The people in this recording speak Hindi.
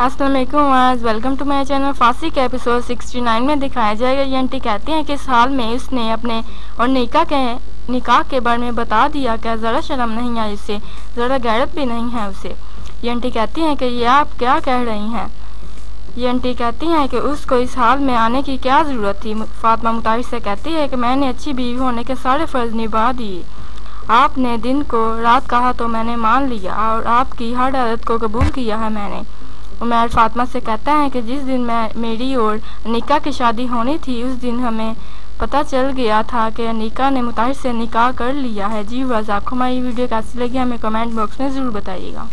अस्सलाम वालेकुम वेलकम टू माय चैनल फांसी के एपिसोड 69 में दिखाया जाएगा। ये आंटी कहती हैं कि इस हाल में उसने अपने और निका के निकाह के बारे में बता दिया क्या ज़रा शर्म नहीं आई इससे ज़रा गैरत भी नहीं है उसे। ये आंटी कहती हैं कि ये आप क्या कह रही हैं? ये आंटी कहती हैं कि उसको इस हाल में आने की क्या ज़रूरत थी? फातमा मुताहिर से कहती है कि मैंने अच्छी बीवी होने के सारे फ़र्ज़ निभा दिए। आपने दिन को, रात कहा तो मैंने मान लिया और आपकी हर आदत को कबूल किया है मैंने। उमर फातमा से कहता है कि जिस दिन मैं, मेरी और निका की शादी होनी थी, उस दिन हमें पता चल गया था कि अनिका ने मुताहिर से निकाह कर लिया है। जी वज़ आपको हमारी वीडियो कैसी लगी, हमें कमेंट बॉक्स में ज़रूर बताइएगा।